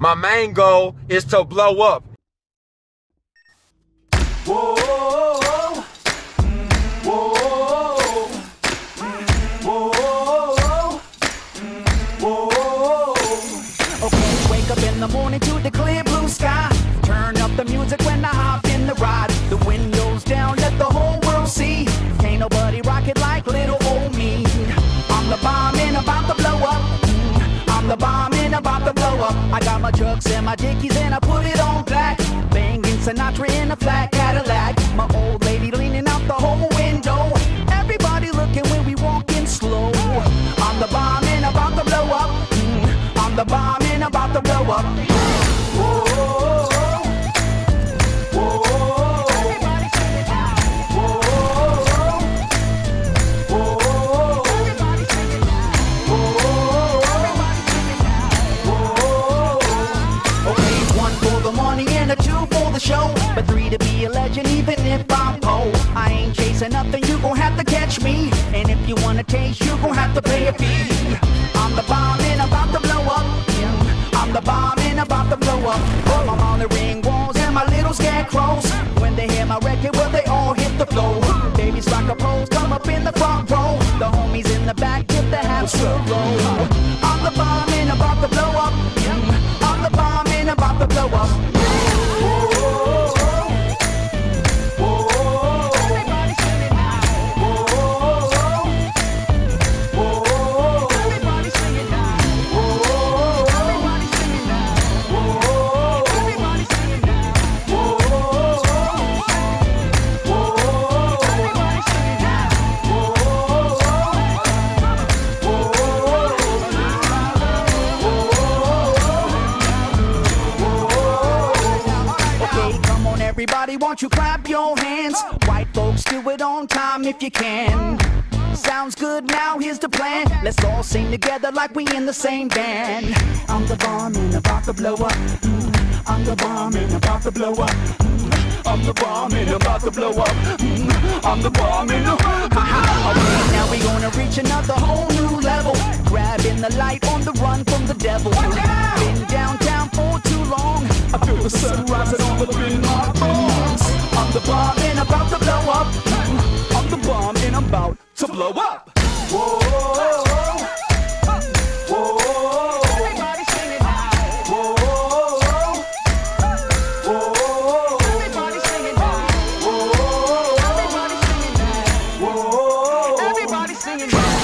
My main goal is to blow up. Okay, wake up in the morning to the bomb and about to blow up. I got my Chucks and my dickies and I put it on black. Banging Sinatra in a flat Cadillac. My old lady leaning out the whole window. Everybody looking when we walking slow. I'm the bomb and about to blow up. Mm, I'm the bomb and about to blow up. Legend, even if I'm poor. I ain't chasing nothing, you gon' have to catch me. And if you wanna taste, you gon' have to pay a fee. I'm the bomb and about to blow up. I'm the bomb and about to blow up. I'm on the ring walls and my little scarecrows. When they hear my record, well, they all hit the floor. Babies rock a pose, come up in the front row. The homies in the back get the half roll. I'm the bomb and about to blow up. I'm the bomb and about to blow up. Won't you clap your hands? White folks, do it on time if you can. Sounds good, now here's the plan. Let's all sing together like we in the same band. I'm the bomb and about to blow up. Mm, I'm the bomb and about to blow up. Mm, I'm the bomb and about to blow up. Mm, I'm the bomb and Okay, now we gonna reach another whole new level. Grabbing the light on the run from the devil. Been downtown to blow up. Whoa. Whoa. Everybody singing. Whoa. Whoa. Everybody. Whoa. Everybody. Whoa. Everybody.